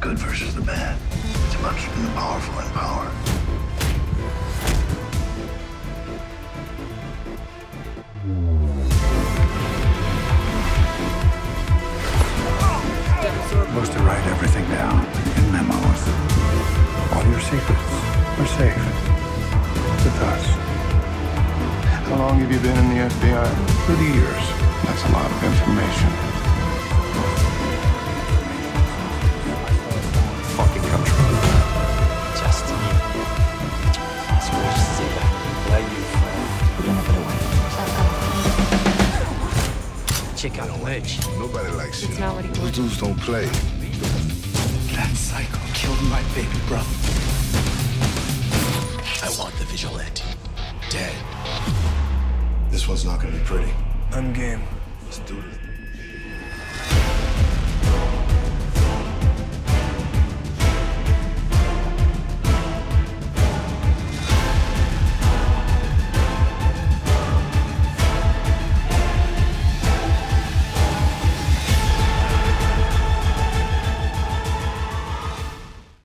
good versus the bad. It's about keeping the powerful in power. supposed to write everything down in memos. All your secrets are safe with us. How long have you been in the FBI? 30 years. That's a lot of information. Check out the merch. Nobody likes you. not what he Those wants. dudes don't play. That psycho killed my baby brother. I want the vigilante dead. This one's not gonna be pretty. I'm game. Let's do this.